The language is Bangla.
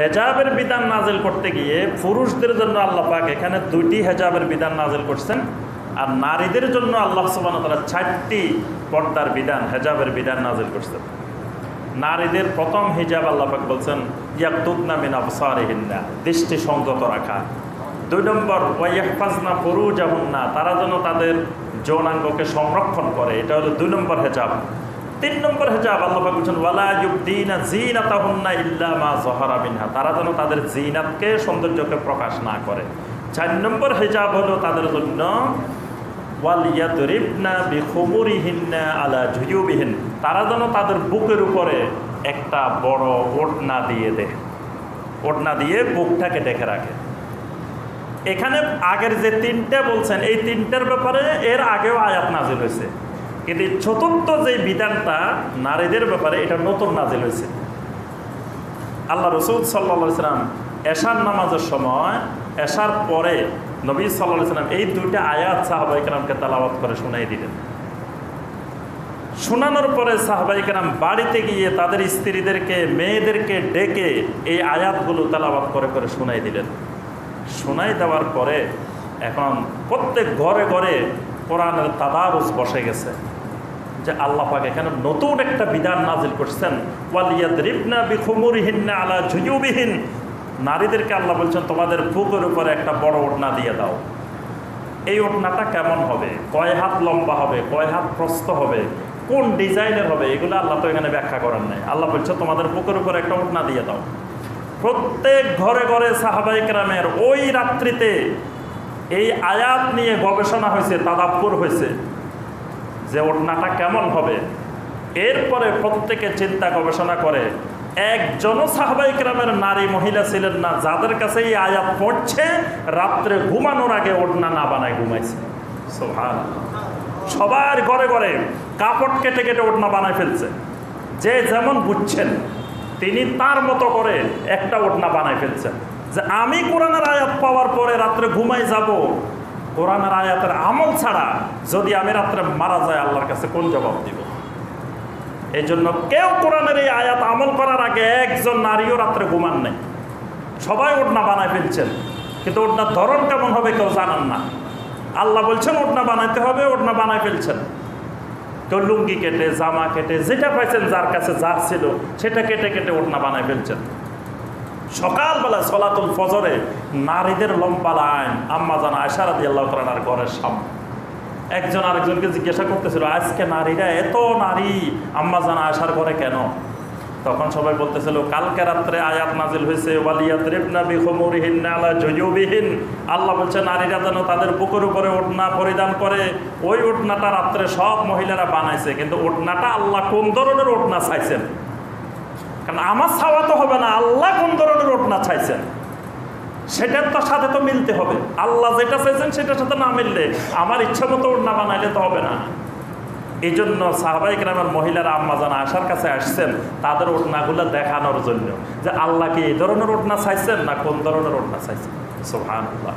হেজাবের বিধান নাজিল করতে গিয়ে পুরুষদের জন্য আল্লাহ পাক এখানে দুইটি হেজাবের বিধান নাজিল করছেন আর নারীদের জন্য আল্লাহ সুবান তারা চারটি পর্দার বিধান, হেজাবের বিধান নাজিল করছেন। নারীদের প্রথম হিজাব আল্লাহ পাক বলছেন ইয়াকুদনা মিন আবসারিহিন্না, দৃষ্টি সংযত রাখা। দুই নম্বর ওয়াইয়াহফাজনা না তারা যেন তাদের যৌনাঙ্গকে সংরক্ষণ করে, এটা হলো দুই নম্বর হেজাব। তিন নম্বর হেজাব আল্লাহ বলছেন ইল্লা মা তারা যেন তাদের জিনাতকে সৌন্দর্যকে প্রকাশ না করে। চার নম্বর হেজাব হলো তাদের জন্য আলা ঝুয়ুবিহীন তারা যেন তাদের বুকের উপরে একটা বড় ওড়না দিয়ে দেয় ওড়না দিয়ে বুকটাকে ডেকে রাখে। এখানে আগের যে তিনটে বলছেন, এই তিনটার ব্যাপারে এর আগেও আয়াত নাজিল হয়েছে। কিন্তু চতুর্থ যে বিধানটা নারীদের ব্যাপারে এটা নতুন নাজিল হয়েছে। আল্লাহ রসুল সাল্লা সাল্লাম এশার নামাজের সময়, এশার পরে নবী সাল্লাহ সাল্লাম এই দুইটা আয়াত সাহাবাইকরামকে তালাবাত করে শোনাই দিলেন। শোনানোর পরে সাহাবাইকরাম বাড়িতে গিয়ে তাদের স্ত্রীদেরকে, মেয়েদেরকে ডেকে এই আয়াতগুলো তালাবাত করে করে শোনাই দিলেন। শোনাই দেওয়ার পরে এখন প্রত্যেক ঘরে ঘরে কোরআনের তাদারুস বসে গেছে যে আল্লাহ পাক এখানে নতুন একটা বিধান নাজিল করছেন ওয়ালিয়াদ রিবনা বিখুমুরিহিন্না আলা ঝুজুবিহীন নারীদেরকে আল্লাহ বলছেন, তোমাদের বুকের উপরে একটা বড় ওড়না দিয়ে দাও। এই ওড়নাটা কেমন হবে? কয় হাত লম্বা হবে? কয় হাত প্রস্ত হবে? কোন ডিজাইনের হবে? এগুলো আল্লাহ তো এখানে ব্যাখ্যা করার নাই। আল্লাহ বলছে, তোমাদের বুকের উপরে একটা ওড়না দিয়ে দাও। প্রত্যেক ঘরে ঘরে সাহাবাইকরামের ওই রাত্রিতে এই আয়াত নিয়ে গবেষণা হয়েছে তাদাপুর হয়েছে যে ওটনাটা কেমন হবে। এরপরে প্রত্যেকে চিন্তা গবেষণা করে, একজনও সাহাবাই গ্রামের নারী মহিলা ছিলেন না, যাদের কাছে এই আয়াত পড়ছে, রাত্রে ঘুমানোর আগে ওড়না না বানায় ঘুমাইছে। সোহান সবার ঘরে ঘরে কাপড় কেটে কেটে ওড়না বানায় ফেলছে। যে যেমন বুঝছেন, তিনি তার মতো করে একটা ওড়না বানায় ফেলছেন। যে আমি কোরআনের আয়াত পাওয়ার পরে রাত্রে ঘুমাই যাব, কোরআনের আয়াতের আমল ছাড়া যদি আমি রাত্রে মারা যায়, আল্লাহর কাছে কোন জবাব দিব? এই জন্য কেউ কোরআনের এই আয়াত আমল করার আগে একজন নারীও রাত্রে ঘুমান নেই। সবাই ওড়না বানায় ফেলছেন, কিন্তু ওড়নার ধরন কেমন হবে কেউ জানান না। আল্লাহ বলছেন, ওড়না বানাইতে হবে, ওড়না বানায় ফেলছেন। কেউ লুঙ্গি কেটে, জামা কেটে, যেটা পাইছেন, যার কাছে যা ছিল, সেটা কেটে কেটে ওড়না বানায় ফেলছেন। সকালবেলা সলাতুল ফজরে নারীদের লম্বা লাইন আম্মা জানা আয়সারা দিয়ে আল্লাহ তালার ঘরের সামনে। একজন আরেকজনকে জিজ্ঞাসা করতেছিল, আজকে নারীরা এত নারী, আম্মা জানা আসার ঘরে কেন? তখন সবাই বলতেছিল, কালকে রাত্রে আয়াত নাজিল হয়েছে ওয়ালিয়াত রেবনা বিহমুরহীন আলা জয়বিহীন। আল্লাহ বলছে, নারীরা যেন তাদের বুকের উপরে ওড়না পরিধান করে, ওই ওড়নাটা রাত্রে সব মহিলারা বানাইছে, কিন্তু ওড়নাটা আল্লাহ কোন ধরনের ওড়না চাইছেন? কারণ আমার ছাওয়া তো হবে না, আল্লাহ কোন ধরনের ওড়না চাইছেন? সেটার তো সাথে তো মিলতে হবে। আল্লাহ যেটা চাইছেন সেটার সাথে না মিললে আমার ইচ্ছা মতো ওড়না বানাইলে তো হবে না। এই জন্য সাহাবাই গ্রামের মহিলারা আম্মা জানা আসার কাছে আসছেন তাদের ওড়নাগুলো দেখানোর জন্য। যে আল্লাহকে এই ধরনের ওড়না চাইছেন না কোন ধরনের ওড়না চাইছেন? সোহান আল্লাহ